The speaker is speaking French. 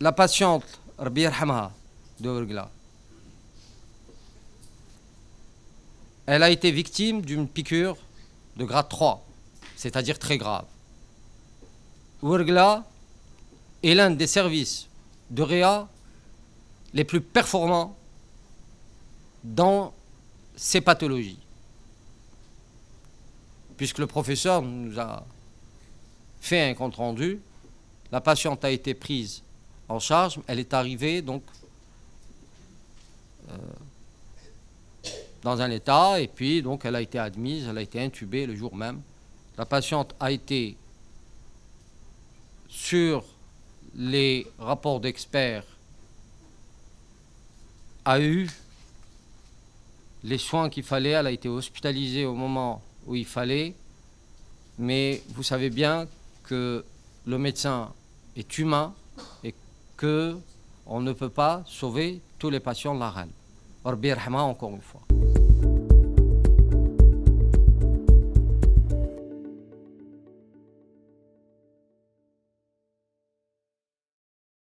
La patiente Rabbi Hamha elle a été victime d'une piqûre de grade 3, c'est-à-dire très grave. Urgla est l'un des services de Réa les plus performants dans ces pathologies. Puisque le professeur nous a fait un compte rendu, la patiente a été prise en charge, elle est arrivée donc euh, dans un état et puis donc elle a été admise, elle a été intubée le jour même. La patiente a été sur les rapports d'experts a eu les soins qu'il fallait, elle a été hospitalisée au moment où il fallait, mais vous savez bien que le médecin est humain et que on ne peut pas sauver tous les patients de la reine. encore une fois.